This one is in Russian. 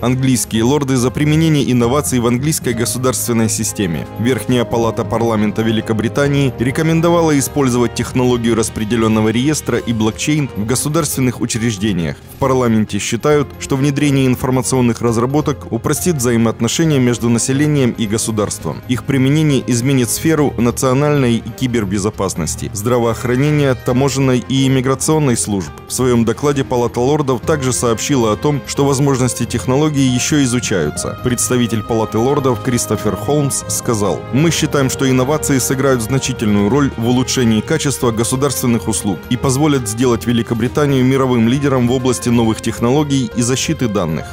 Английские лорды за применение инноваций в английской государственной системе. Верхняя палата парламента Великобритании рекомендовала использовать технологию распределенного реестра и блокчейн в государственных учреждениях. В парламенте считают, что внедрение информационных разработок упростит взаимоотношения между населением и государством. Их применение изменит сферу национальной и кибербезопасности, здравоохранения, таможенной и иммиграционной служб. В своем докладе Палата лордов также сообщила о том, что возможности технологии еще изучаются. Представитель Палаты лордов Кристофер Холмс сказал, «Мы считаем, что инновации сыграют значительную роль в улучшении качества государственных услуг и позволят сделать Великобританию мировым лидером в области новых технологий и защиты данных.